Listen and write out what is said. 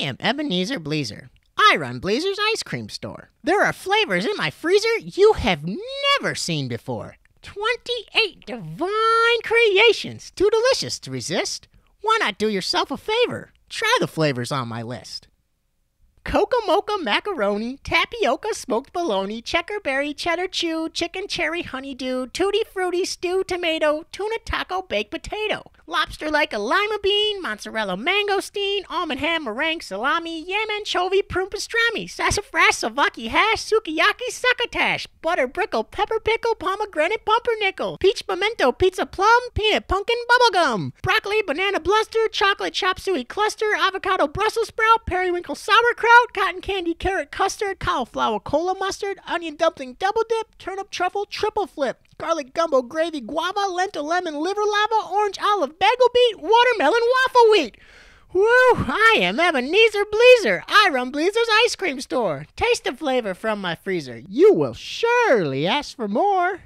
am Ebenezer Bleezer. I run Bleezer's ice cream store. There are flavors in my freezer you have never seen before. 28 divine creations, too delicious to resist. Why not do yourself a favor? Try the flavors on my list. Coca Mocha macaroni, tapioca smoked bologna, checkerberry cheddar chew, chicken cherry honeydew, tutti frutti stew tomato, tuna taco baked potato, lobster like a lima bean, mozzarella mangosteen, almond ham meringue salami, yam anchovy prune pastrami, sassafras souvlaki hash, sukiyaki succotash, butter brickle, pepper pickle, pomegranate pumpernickel, peach pimento pizza plum, peanut pumpkin bubblegum, broccoli banana bluster, chocolate chop suey cluster, avocado Brussels sprout, periwinkle sauerkraut, cotton candy carrot custard, cauliflower cola mustard, onion dumpling double dip, turnip truffle triple flip, garlic gumbo gravy guava, lentil lemon liver lava, orange olive bagel beet, watermelon waffle wheat. Woo! I am Ebenezer Bleezer. I run Bleezer's ice cream store. Taste the flavor from my freezer. You will surely ask for more.